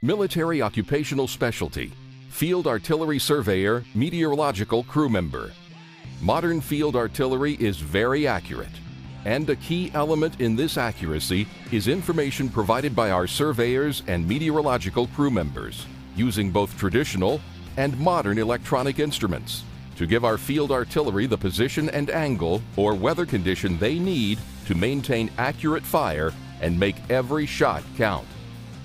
Military Occupational Specialty, Field Artillery Surveyor, Meteorological Crew Member. Modern field artillery is very accurate, and a key element in this accuracy is information provided by our surveyors and meteorological crew members using both traditional and modern electronic instruments to give our field artillery the position and angle or weather condition they need to maintain accurate fire and make every shot count.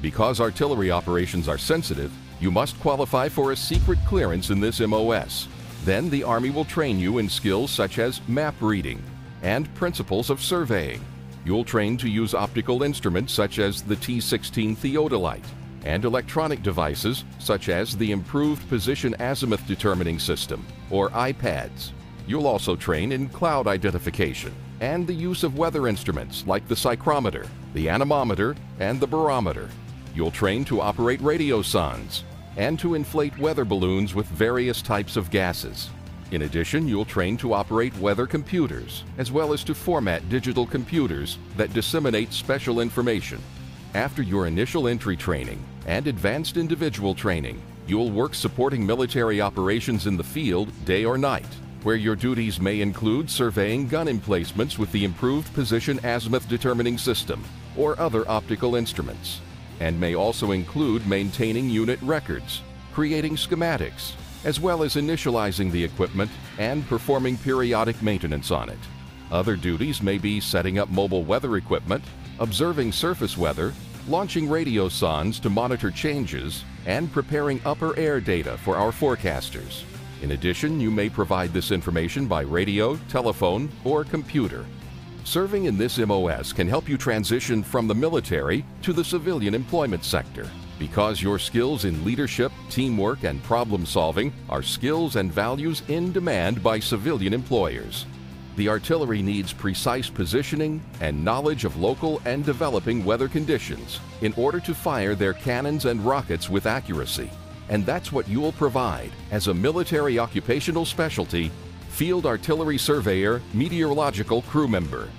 Because artillery operations are sensitive, you must qualify for a secret clearance in this MOS. Then the Army will train you in skills such as map reading and principles of surveying. You'll train to use optical instruments such as the T16 theodolite and electronic devices such as the Improved Position Azimuth Determining System, or IPADS. You'll also train in cloud identification and the use of weather instruments like the psychrometer, the anemometer, and the barometer. You'll train to operate radiosondes and to inflate weather balloons with various types of gases. In addition, you'll train to operate weather computers, as well as to format digital computers that disseminate special information. After your initial entry training and advanced individual training, you'll work supporting military operations in the field day or night, where your duties may include surveying gun emplacements with the improved position azimuth determining system or other optical instruments and may also include maintaining unit records, creating schematics, as well as initializing the equipment and performing periodic maintenance on it. Other duties may be setting up mobile weather equipment, observing surface weather, launching radiosondes to monitor changes, and preparing upper air data for our forecasters. In addition, you may provide this information by radio, telephone, or computer. Serving in this MOS can help you transition from the military to the civilian employment sector because your skills in leadership, teamwork, and problem solving are skills and values in demand by civilian employers. The artillery needs precise positioning and knowledge of local and developing weather conditions in order to fire their cannons and rockets with accuracy. And that's what you'll provide as a military occupational specialty Field Artillery Surveyor, Meteorological Crew Member.